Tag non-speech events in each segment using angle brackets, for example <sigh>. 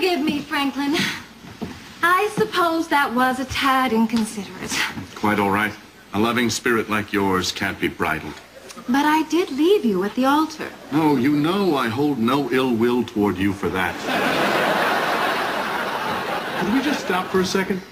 Forgive me, Franklin. I suppose that was a tad inconsiderate. Quite all right. A loving spirit like yours can't be bridled. But I did leave you at the altar. Oh, you know I hold no ill will toward you for that. Could we just stop for a second?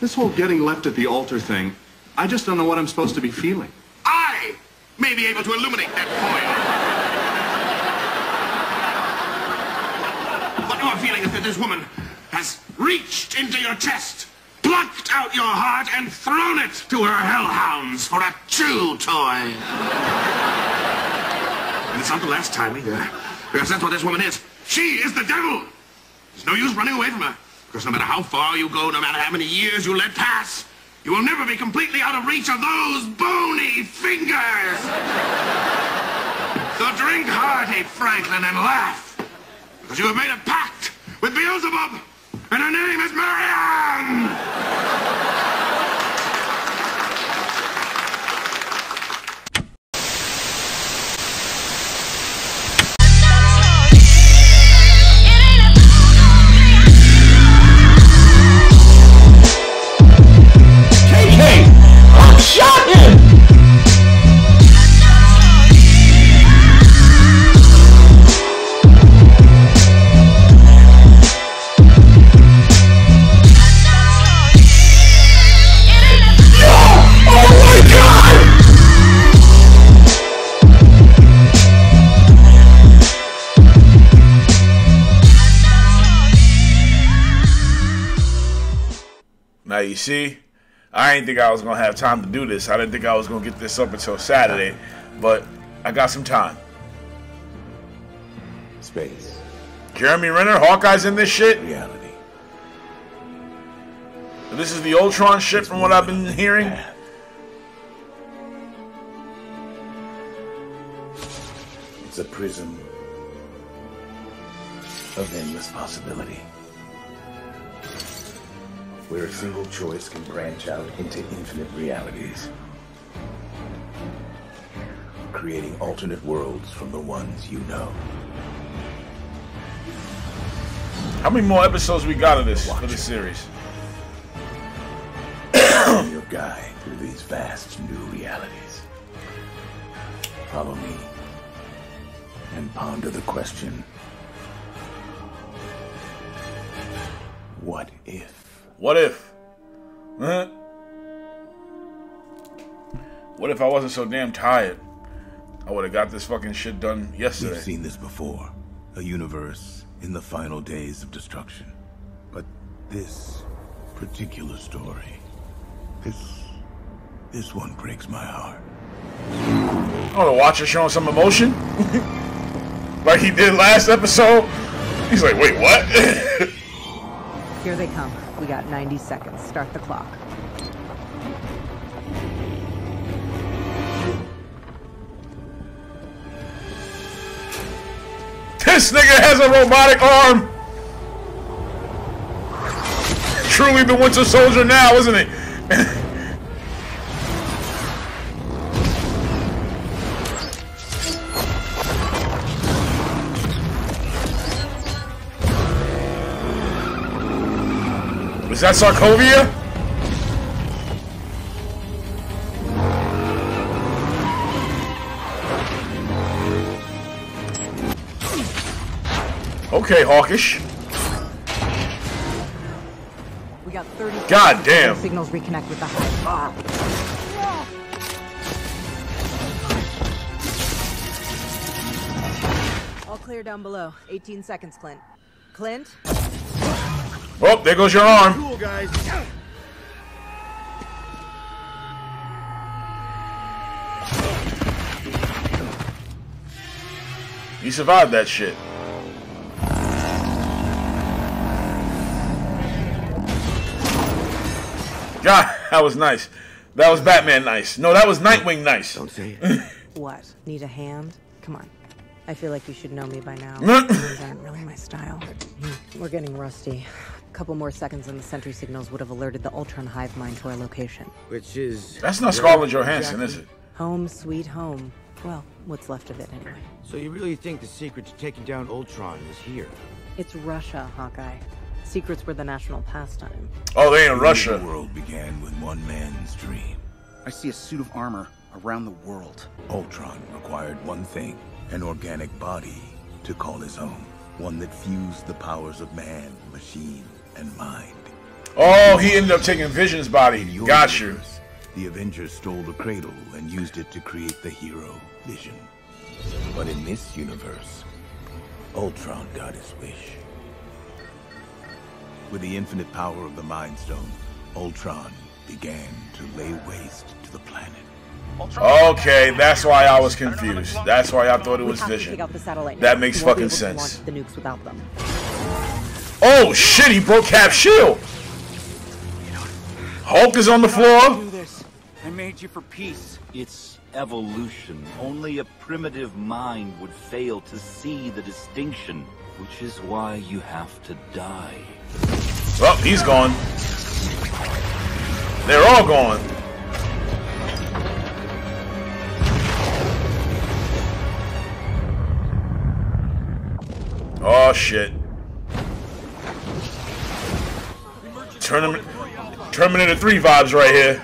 This whole getting left at the altar thing, I just don't know what I'm supposed to be feeling. I may be able to illuminate that point. What you are feeling is that this woman has reached into your chest, plucked out your heart, and thrown it to her hellhounds for a chew toy. and it's not the last time either, because that's what this woman is. She is the devil. There's no use running away from her, because no matter how far you go, no matter how many years you let pass, you will never be completely out of reach of those bony fingers. so drink hearty, Franklin, and laugh, because you have made a pact with Beelzebub, and her name is Marianne! See, I didn't think I was gonna have time to do this. I didn't think I was gonna get this up until Saturday, but I got some time. Space. Jeremy Renner, Hawkeye's in this shit. Reality. This is the Ultron shit from what I've been hearing. It's a prism of endless possibility. Where a single choice can branch out into infinite realities. Creating alternate worlds from the ones you know. How many more episodes we got of this for this series? Your guide through these vast new realities. Follow me and ponder the question What if? What if? Huh? What if I wasn't so damn tired? I would have got this fucking shit done yesterday. We've seen this before. A universe in the final days of destruction. But this particular story, this, this one breaks my heart. Oh, the Watcher showing some emotion? <laughs> like he did last episode? He's like, wait, what? <laughs> Here they come. We got 90 seconds. Start the clock. this nigga has a robotic arm! Truly the Winter Soldier now, isn't it? Is that Sokovia? Okay, Hawkish. We got 30 God damn. Signals reconnect with the. All clear down below. 18 seconds, Clint. Clint? Oh, there goes your arm. Cool, guys. He survived that shit. God, <laughs> that was nice. That was Batman nice. No, that was Nightwing nice. Don't say it. <laughs> What? Need a hand? Come on. I feel like you should know me by now. These <laughs> aren't really my style. Hmm, We're getting rusty. A couple more seconds and the sentry signals would have alerted the Ultron hive mind to our location. Which is. That's not Scarlett Johansson, is it? Home, sweet home. Well, what's left of it anyway. So you really think the secret to taking down Ultron is here? It's Russia, Hawkeye. Secrets were the national pastime. Oh, they in Russia. The Russia. world began with one man's dream. I see a suit of armor around the world. Ultron required one thing, an organic body to call his own. One that fused the powers of man, machine, and mind. Oh, he ended up taking Vision's body. In your Got you. universe, The Avengers stole the cradle and used it to create the hero, Vision. But in this universe, Ultron got his wish. With the infinite power of the Mind Stone, Ultron began to lay waste to the planet. Okay, that's why I was confused. That's why I thought it was Vision. take out the satellite. That makes We won't be fucking sense. the nukes without them. Oh shit, he broke half shield. Hulk is on the floor. I made you for peace. It's evolution. Only a primitive mind would fail to see the distinction, which is why you have to die. Oh, he's gone. They're all gone. Oh shit. Termin Terminator 3 vibes right here.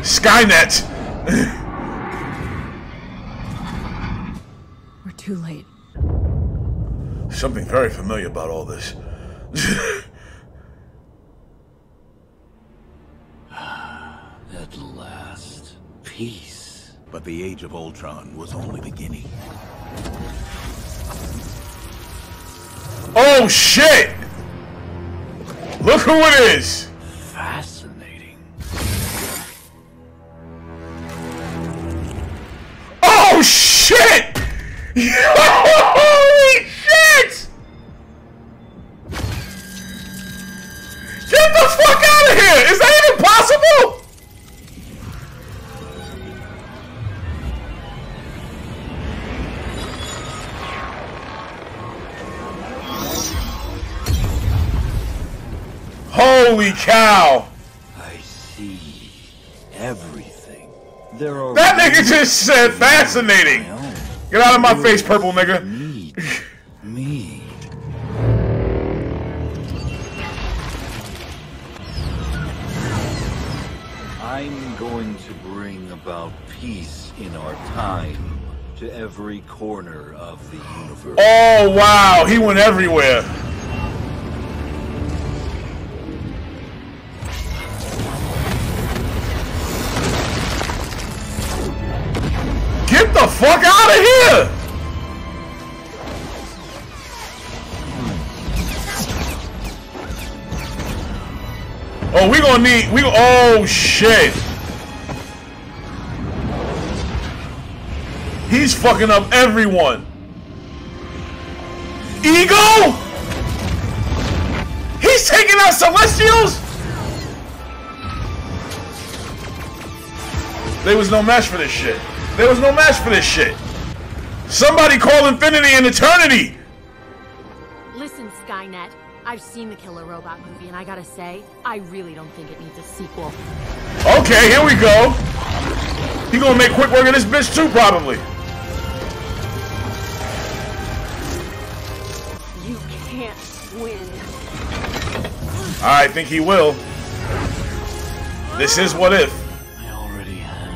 Skynet! <laughs> We're too late. Something very familiar about all this. <sighs> At last, peace. But the Age of Ultron was only beginning. oh shit! Look who it is! Fascinating. Oh shit! Holy shit! Get the fuck out of here! Is that even possible? Cow! I see everything. There are That nigga just said fascinating! Get out of my face, purple nigga! Need me. I'm going to bring about peace in our time to every corner of the universe. Oh wow, he went everywhere. Oh, we gonna need we. Oh shit! He's fucking up everyone. Ego? He's taking out Celestials? There was no match for this shit. There was no match for this shit. Somebody call Infinity and Eternity. Listen, Skynet. I've seen the Killer Robot movie, and I gotta say, I really don't think it needs a sequel. Okay, here we go. He gonna make quick work of this bitch too, probably. You can't win. I think he will. This is what if. I already have.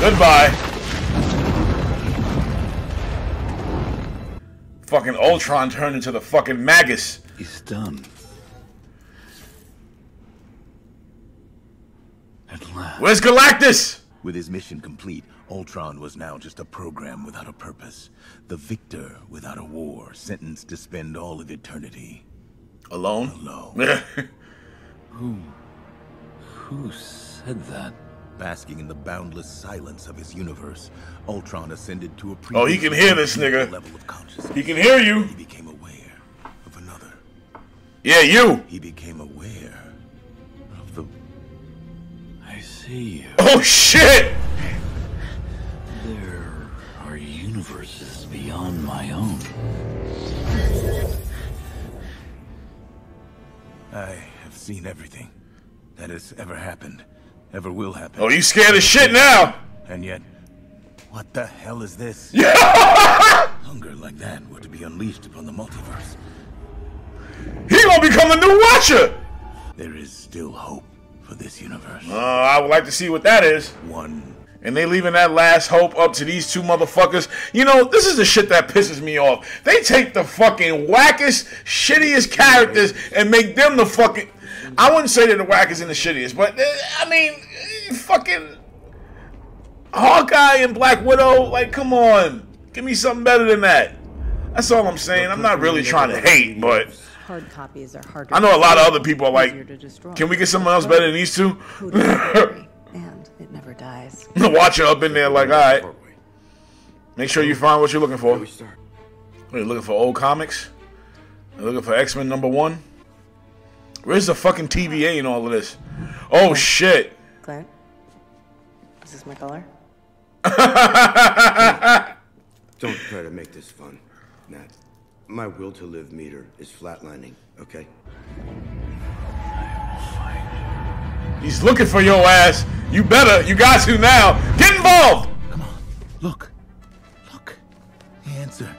Goodbye. Fucking Ultron turned into the fucking Magus. He's done. At last. Where's Galactus? With his mission complete, Ultron was now just a program without a purpose. The victor without a war, sentenced to spend all of eternity Alone? alone, <laughs> Who Who said that? Basking in the boundless silence of his universe. Ultron ascended to a pre- Oh, he can hear this nigga. level of consciousness. he can hear you. He became aware of another. Yeah, you. He became aware of the I see you. Oh shit! There are universes beyond my own. I have seen everything that has ever happened, ever will happen. Oh, you scared as shit now. And yet, What the hell is this? <laughs> Hunger like that were to be unleashed upon the multiverse. He gonna become a new Watcher! There is still hope for this universe. Uh, I would like to see what that is. One. And they leaving that last hope up to these two motherfuckers. You know, this is the shit that pisses me off. They take the fucking wackest, shittiest characters and make them the fucking. I wouldn't say they're whack is in the shittiest, but uh, I mean, uh, fucking Hawkeye and Black Widow. Like, come on, give me something better than that. That's all I'm saying. I'm not really trying to hate, but Hard copies are harder. I know a lot of other people are like, can we get someone else better than these two? Who does it and it never dies. <laughs> The Watcher up in there, like, all right. Make sure you find what you're looking for. Are you looking for old comics? You looking for X Men number one? Where's the fucking TVA in all of this? Mm-hmm. Oh shit! Clint, is this my color? <laughs> Don't try to make this fun, Nat. My will to live meter is flatlining, okay? He's looking for your ass. You better. You got to now. Get involved. Come on. Look. Look. The answer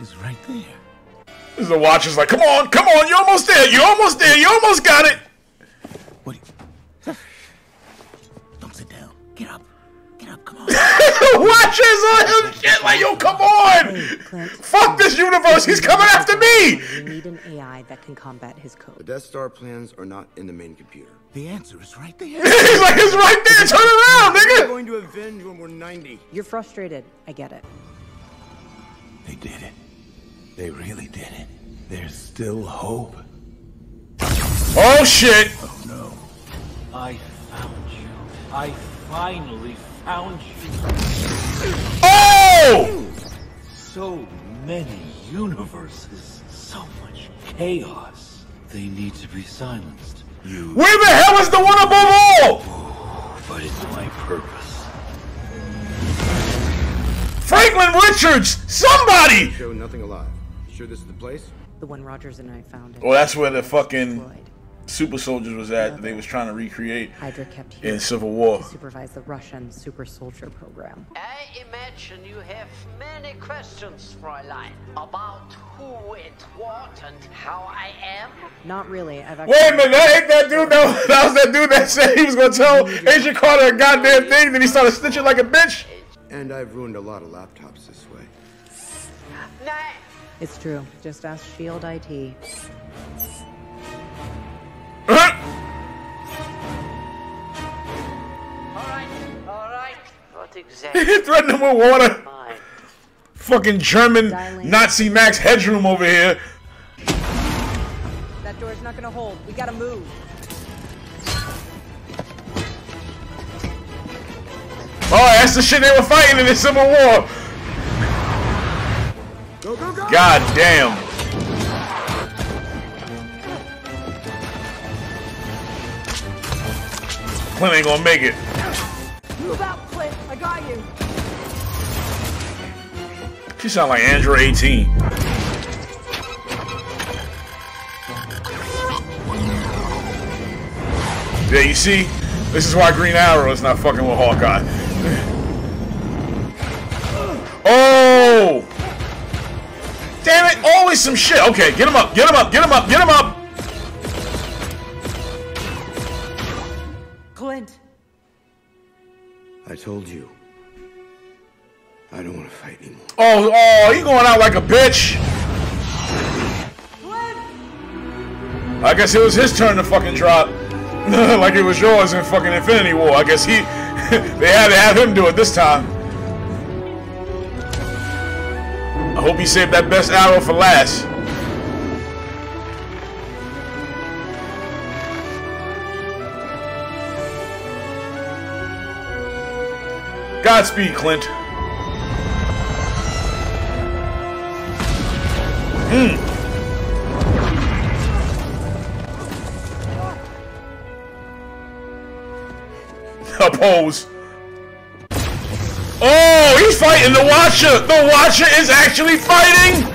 is right there. This is the Watcher's like, come on, come on, you're almost there. You're almost there. You almost got it. What? Don't sit down. Get up. Get up. Come on. Watcher's on him shit like, yo, come on. Fuck this universe. He's coming after me. We need an AI that can combat his code. The Death Star plans are not in the main computer. The answer is right there. <laughs> He's like, it's right there. Turn around, nigga. We're going to avenge when we're 90. You're frustrated. I get it. They did it. They really did it. There's still hope. Oh shit. Oh no. I found you. I finally found you. Oh! So many universes, so much chaos. They need to be silenced. You. Where the hell is the one above all? But it's my purpose. Franklin Richards. Somebody. Show nothing alive. You sure this is the place? The one Rogers and I found. Well, that's where the fucking super soldiers was at. They was trying to recreate Hydra kept here in Civil War. to supervise the Russian super soldier program. I imagine you have many questions, Fräulein, about who and what and how I am. Not really. I've actually. Wait a minute, that ain't that dude. That <laughs> that was that dude that said he was gonna tell Agent Carter a goddamn thing. Then he started snitching like a bitch. And I've ruined a lot of laptops this way. It's true. Just ask Shield IT. Alright, <laughs> alright. What exactly? He threatened him with water. Fucking German Nazi Max Headroom over here. That door's not gonna hold. We gotta move. Oh, that's the shit they were fighting in the Civil War. God damn. Clint ain't gonna make it. Move out, Clint. I got you. She sound like Android 18. Yeah, you see? This is why Green Arrow is not fucking with Hawkeye. <laughs> Oh! Damn it, always some shit. Okay, get him up, get him up, get him up, get him up! Clint. I told you. I don't want to fight anymore. Oh, oh, he going out like a bitch. I guess it was his turn to fucking drop. <laughs> like it was yours in fucking Infinity War. I guess he, <laughs> they had to have him do it this time. Hope he saved that best arrow for last. Godspeed, Clint. Hmm. Oppose. Oh, he's fighting the Watcher! The Watcher is actually fighting!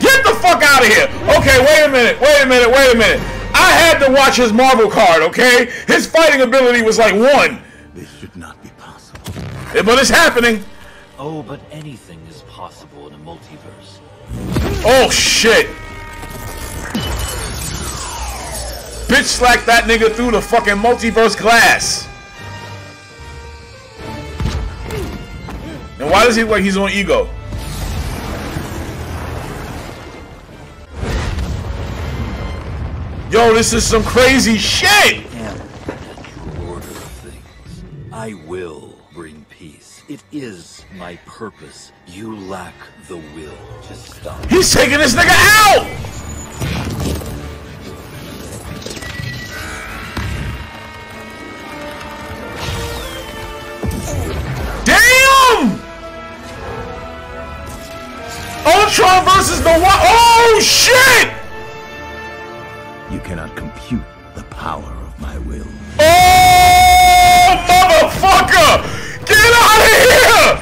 Get the fuck out of here! Okay, wait a minute, wait a minute, wait a minute. I had to watch his Marvel card, okay? His fighting ability was like one. This should not be possible. Yeah, But it's happening. Oh, but anything is possible in a multiverse. Oh shit! Bitch slacked that nigga through the fucking multiverse glass. And why does he look like he's on ego? Yo, this is some crazy shit! Order of things. I will bring peace. It is my purpose. You lack the will to stop. He's taking this nigga out! Ultron versus the what? Oh shit! You cannot compute the power of my will. Oh, motherfucker! Get out of here!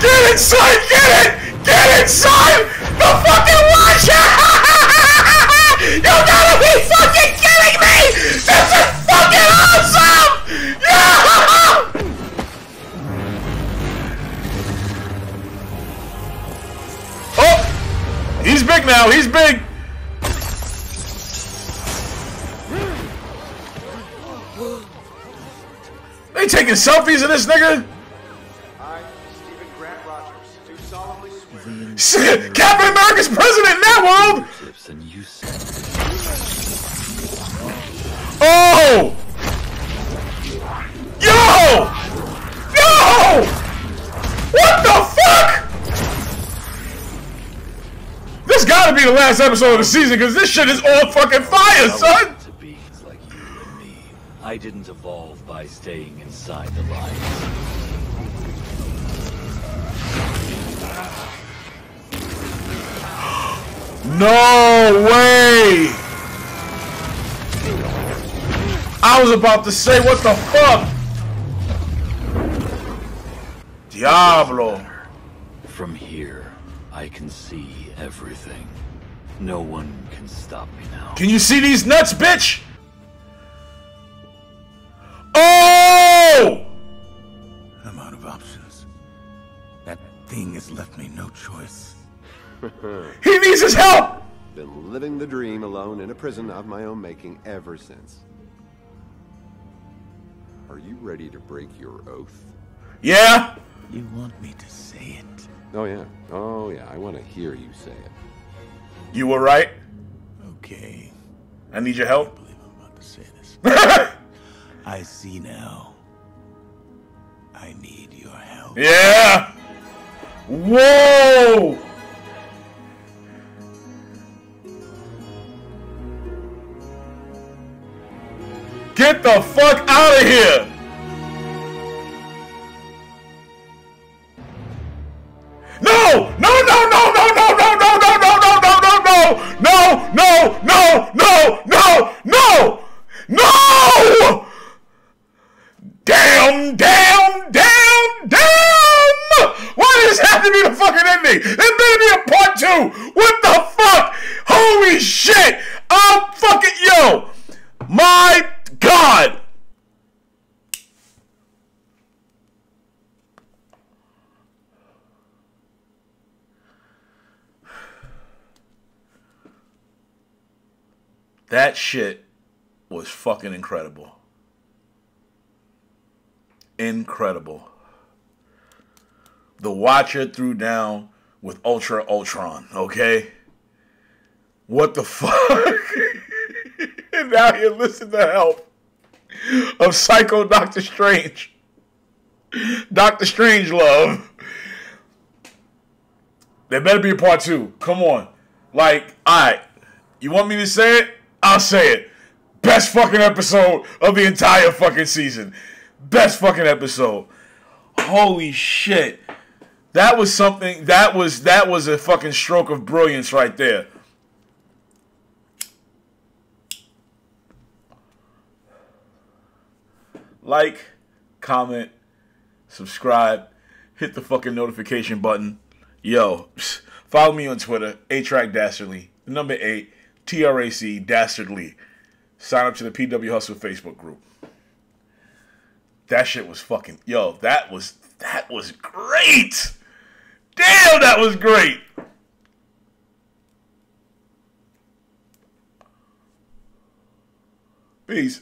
Get inside! Get it! Get son! The fucking watcher! <laughs> you gotta be fucking kidding me! This is fucking awesome! Big now. He's big. They taking selfies of this nigga? Shit, <laughs> Captain America's president in that world! Oh! Gotta be the last episode of the season because this shit is all fucking fire, son! To beings like you and me. I didn't evolve by staying inside the lines. No way! I was about to say, what the fuck? Diablo. From here, I can see everything. No one can stop me now. Can you see these nuts, bitch? Oh! I'm out of options. That thing has left me no choice. <laughs> He needs his help! Been living the dream alone in a prison of my own making ever since. Are you ready to break your oath? Yeah? You want me to say it? Oh, yeah. Oh, yeah. I want to hear you say it. You were right. Okay. I need your help. I believe I'm about to say this. <laughs> I see now. I need your help. Yeah! Whoa! Get the fuck out of here! That shit was fucking incredible. Incredible. The Watcher threw down with Ultra Ultron, okay? What the <laughs> fuck? and now you listen to help of Psycho Doctor Strange. Doctor Strange love. There better be a part two. Come on. Like, alright. You want me to say it? I'll say it. Best fucking episode of the entire fucking season. Best fucking episode. Holy shit. That was something that was that was a fucking stroke of brilliance right there. Like, comment, subscribe, hit the fucking notification button. Yo, <laughs> follow me on Twitter, A Track Dastardly, number eight, T-R-A-C, Dastardly. Sign up to the PW Hustle Facebook group. That shit was fucking yo. That was that was great. Damn, that was great. Peace.